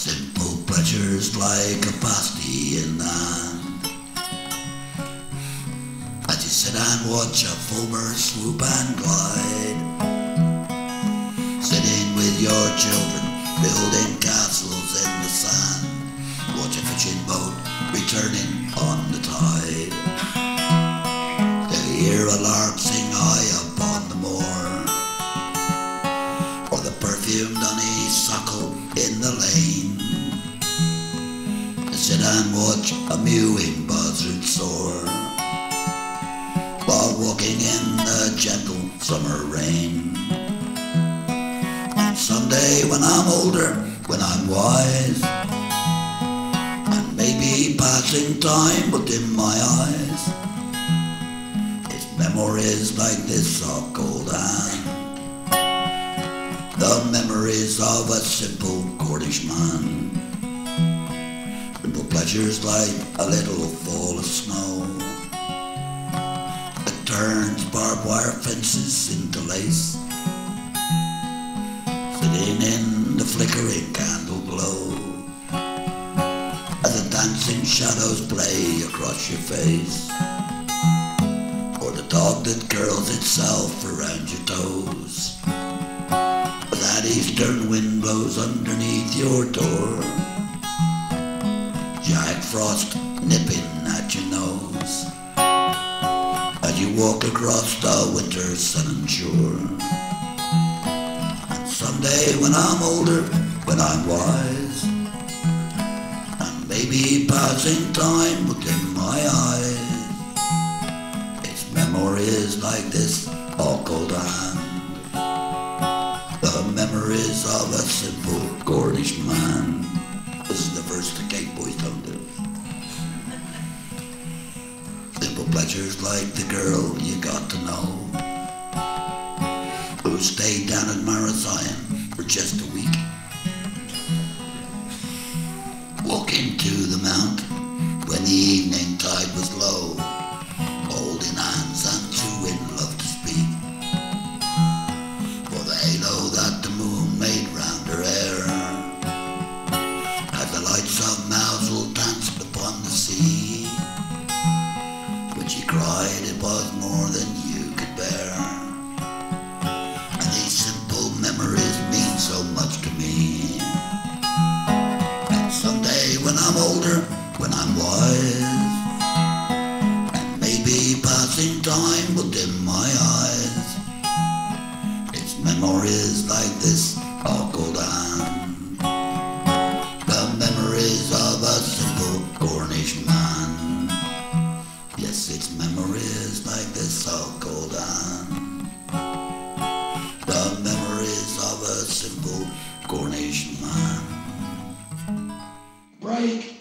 Simple pleasures like a pasty in hand. As you sit and watch a foamer swoop and glide. Sitting with your children, building castles in the sand. Watch a fishing boat returning on the tide. Sit and watch a mewing buzzard soar. While walking in the gentle summer rain. And someday when I'm older, when I'm wise, and maybe passing time will dim my eyes. It's memories like this are cold hand. The memories of a simple Cornish man. Pleasures like a little fall of snow. That turns barbed wire fences into lace. Sitting in the flickering candle glow. As the dancing shadows play across your face. Or the dog that curls itself around your toes. That eastern wind blows underneath your door. Frost nipping at your nose. As you walk across the winter's sun shore. And someday when I'm older, when I'm wise, and maybe passing time dim my eyes. It's memories like this all cold hand. The memories of a simple Cornish man. This is the first the Cape Boys don't Simple pleasures like the girl you got to know. Who stayed down at Marazion for just a week. Walking to the mount when the evening tide was low. Holding hands and two in love to speak for the halo that the moon made round her hair. As the lights of Mousehole danced upon the sea, was more than you could bear. And these simple memories mean so much to me. And someday when I'm older, when I'm wise, and maybe passing time will dim my eyes. It's memories like this simple Cornish man. Break.